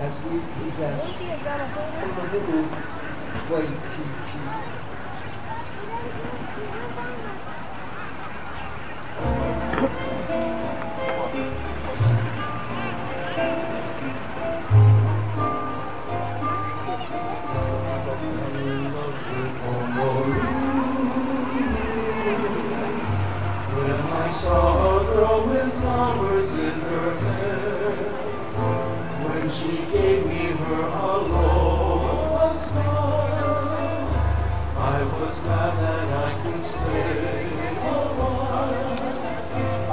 as we present Honolulu Waikiki. When I saw a girl with flowers in she gave me her aloha smile, I was glad that I could stay. A while.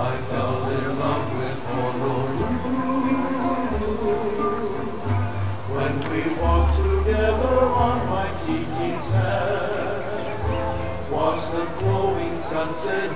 I fell in love with Honolulu. When we walked together on Waikiki sand watch the glowing sunset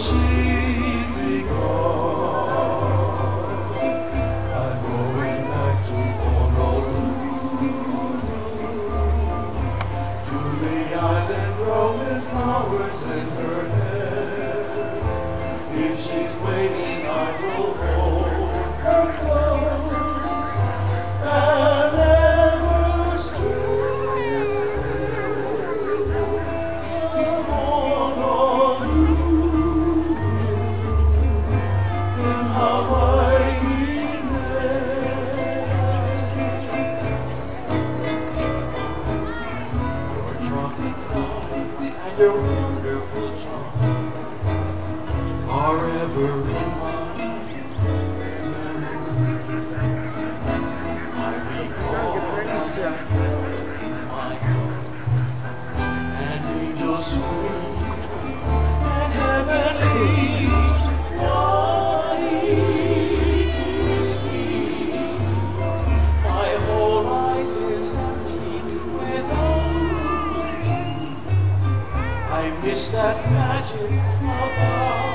she your wonderful charm are ever in my memory. I recall my arms and angels sweet that magic about